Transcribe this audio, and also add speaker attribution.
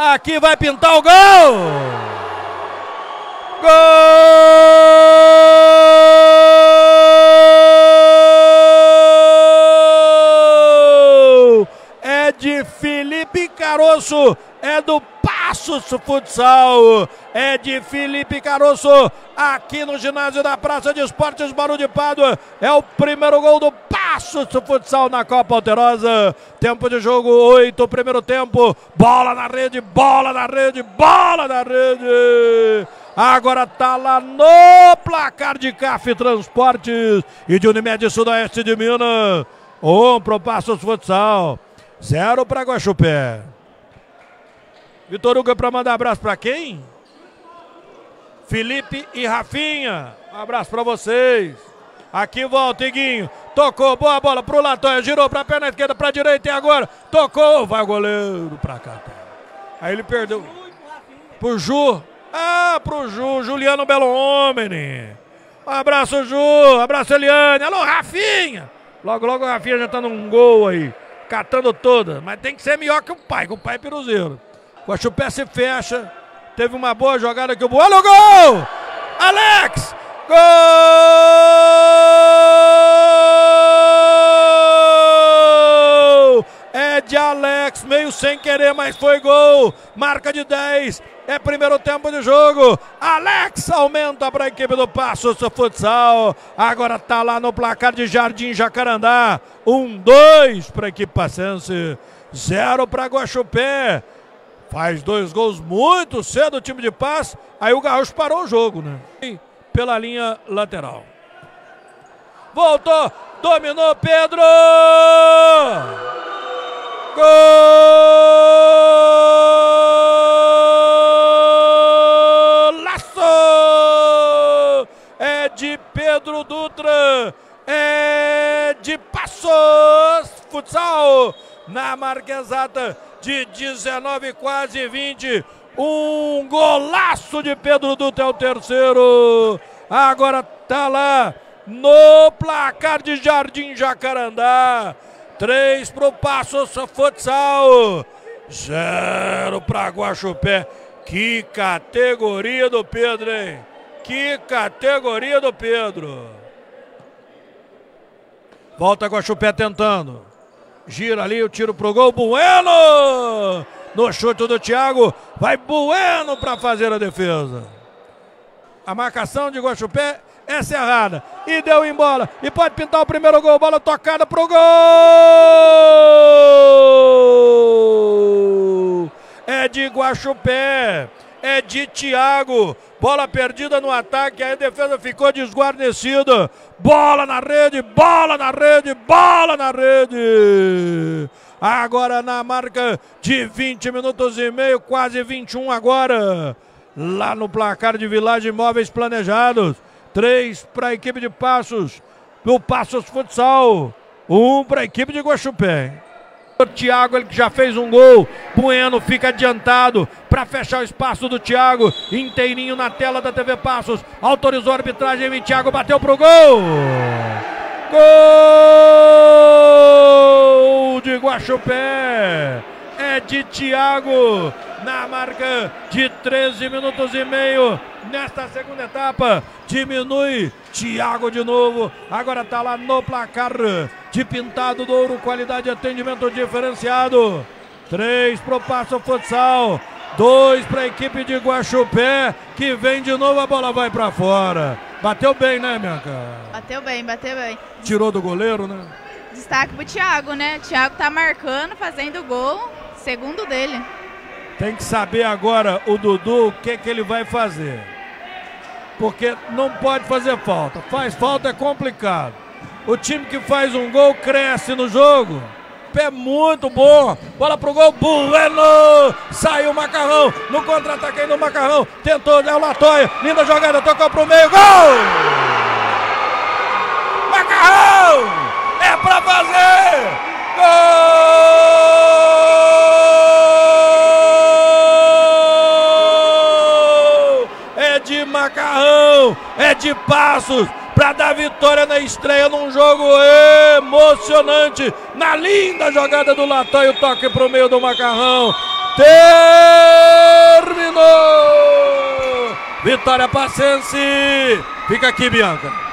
Speaker 1: Aqui vai pintar o gol! Gol! É de Felipe Caroço, é do Passos Futsal, é de Felipe Caroço, aqui no ginásio da Praça de Esportes Barulho de Pádua, é o primeiro gol do Passos Futsal na Copa Alterosa, tempo de jogo 8, primeiro tempo, bola na rede, bola na rede, bola na rede, Agora tá lá no placar de CAF Transportes e de Unimed Sudoeste de Minas. Um pro Passos Futsal. Zero para Guaxupé. Vitor Hugo é para mandar abraço para quem? Felipe e Rafinha. Um abraço para vocês. Aqui volta, Iguinho. Tocou, boa bola pro Latonha. Girou pra perna esquerda, pra direita e agora. Tocou, vai goleiro pra cá. Aí ele perdeu. Pro Ju. Ah, pro Ju, Juliano Belo Homem. Um abraço, Ju. Abraço, Eliane. Alô, Rafinha. Logo, logo o Rafinha já tá num gol aí. Catando toda. Mas tem que ser melhor que o pai, que o pai é piruzeiro. O Chupé se fecha. Teve uma boa jogada aqui. Olha o gol! Alex! Gol! É de Alex, meio sem querer, mas foi gol. Marca de 10. É primeiro tempo de jogo. Alex aumenta para a equipe do Passos Futsal. Agora tá lá no placar de Jardim Jacarandá. Um, dois para a equipe passense. Zero para Guaxupé. Faz dois gols muito cedo o time de paz. Aí o Gaúcho parou o jogo, né? Pela linha lateral. Voltou, dominou Pedro! Golaço! É de Pedro Dutra, é de Passos Futsal, na marca exata de 19, quase 20. Um golaço de Pedro Dutra é o terceiro. Agora tá lá no placar de Jardim Jacarandá. Três pro Passos Futsal. Zero para Guaxupé. Que categoria do Pedro, hein? Que categoria do Pedro. Volta Guaxupé tentando. Gira ali o tiro pro gol. Bueno! No chute do Thiago. Vai Bueno para fazer a defesa. A marcação de Guaxupé é cerrada. E deu em bola. E pode pintar o primeiro gol. Bola tocada pro gol. É de Guaxupé. É de Thiago. Bola perdida no ataque. Aí a defesa ficou desguarnecida. Bola na rede. Bola na rede. Bola na rede. Agora na marca de 20 minutos e meio. Quase 21 agora. Lá no placar de Village Imóveis Planejados. Três para a equipe de Passos, do Passos Futsal. Um para a equipe de Guaxupé. Thiago, ele que já fez um gol. Bueno fica adiantado para fechar o espaço do Thiago. Inteirinho na tela da TV Passos. Autorizou a arbitragem e Thiago bateu pro gol. Gol de Guaxupé. É de Thiago na marca de 13 minutos e meio nesta segunda etapa. Diminui Thiago de novo. Agora está lá no placar de Pintado do Ouro, qualidade de atendimento diferenciado. Três para o Passo Futsal. Dois para a equipe de Guaxupé, que vem de novo, a bola vai para fora. Bateu bem, né, minha cara?
Speaker 2: Bateu bem, bateu bem.
Speaker 1: Tirou do goleiro, né?
Speaker 2: Destaque pro Thiago, né? Thiago tá marcando, fazendo gol. Segundo dele.
Speaker 1: Tem que saber agora o Dudu o que, que ele vai fazer. Porque não pode fazer falta. Faz falta é complicado. O time que faz um gol cresce no jogo. Pé muito bom. Bola pro gol. Bueno! Saiu o Macarrão. No contra-ataque do Macarrão. Tentou Léo Latoya. Linda jogada. Tocou pro meio. Gol! Macarrão! É pra fazer! Gol! É de Macarrão, é de Passos, para dar vitória na estreia num jogo emocionante. Na linda jogada do Latão e o toque para o meio do Macarrão. Terminou! Vitória Pacense. Fica aqui, Bianca.